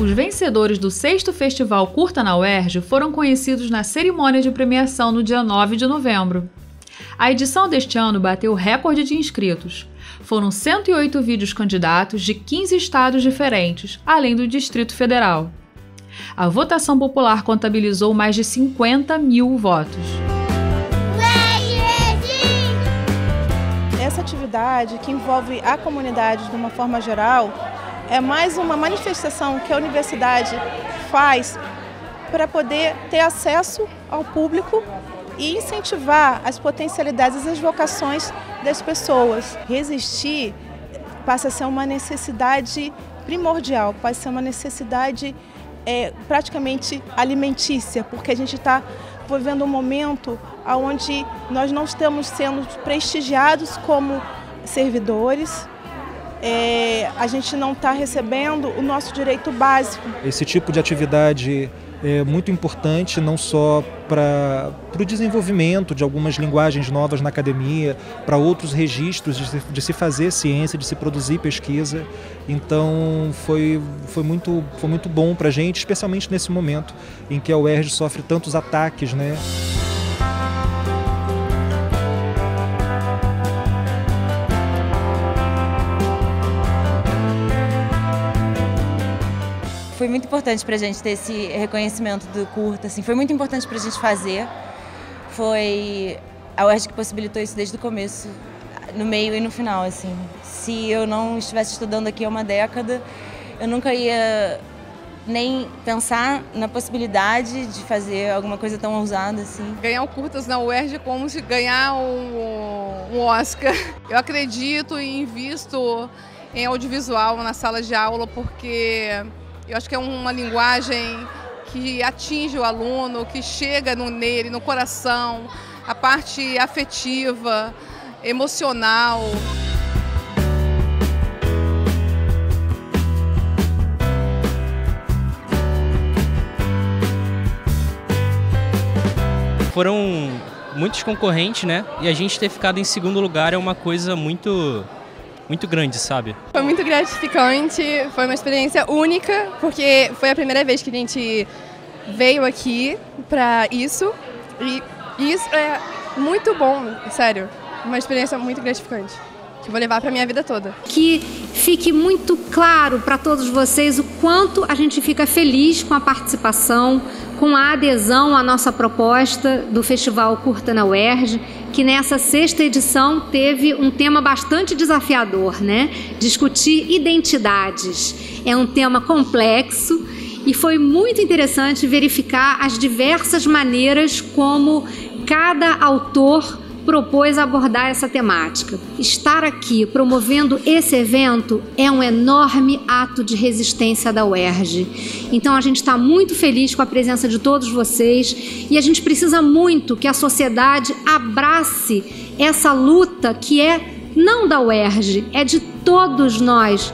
Os vencedores do sexto Festival Curta na UERJ foram conhecidos na cerimônia de premiação no dia 9 de novembro. A edição deste ano bateu recorde de inscritos. Foram 108 vídeos candidatos de 15 estados diferentes, além do Distrito Federal. A votação popular contabilizou mais de 50 mil votos. Atividade, que envolve a comunidade de uma forma geral, é mais uma manifestação que a universidade faz para poder ter acesso ao público e incentivar as potencialidades e as vocações das pessoas. Resistir passa a ser uma necessidade primordial, passa a ser uma necessidade é, praticamente alimentícia, porque a gente está vivendo um momento onde nós não estamos sendo prestigiados como servidores, é, a gente não está recebendo o nosso direito básico. Esse tipo de atividade é muito importante não só para o desenvolvimento de algumas linguagens novas na academia, para outros registros de se, de se, fazer ciência, de se produzir pesquisa. Então foi, foi, muito, foi muito bom para a gente, especialmente nesse momento em que a UERJ sofre tantos ataques. Né? Foi muito importante para a gente ter esse reconhecimento do curta, assim, foi muito importante para a gente fazer. Foi a UERJ que possibilitou isso desde o começo, no meio e no final, assim. Se eu não estivesse estudando aqui há uma década, eu nunca ia nem pensar na possibilidade de fazer alguma coisa tão ousada assim. Ganhar o Curtas na UERJ é como se ganhar um, um Oscar. Eu acredito e invisto em audiovisual na sala de aula porque eu acho que é uma linguagem que atinge o aluno, que chega no, nele, no coração, a parte afetiva, emocional. Foram muitos concorrentes, né? E a gente ter ficado em segundo lugar é uma coisa muito muito grande, sabe? Foi muito gratificante, foi uma experiência única, porque foi a primeira vez que a gente veio aqui para isso. E isso é muito bom, sério. Uma experiência muito gratificante que vou levar para minha vida toda. Que fique muito claro para todos vocês o quanto a gente fica feliz com a participação, com a adesão à nossa proposta do Festival Curta na UERJ, que nessa sexta edição teve um tema bastante desafiador, né? Discutir identidades. É um tema complexo e foi muito interessante verificar as diversas maneiras como cada autor propôs abordar essa temática. Estar aqui promovendo esse evento é um enorme ato de resistência da UERJ. Então a gente está muito feliz com a presença de todos vocês e a gente precisa muito que a sociedade abrace essa luta que é não da UERJ, é de todos nós.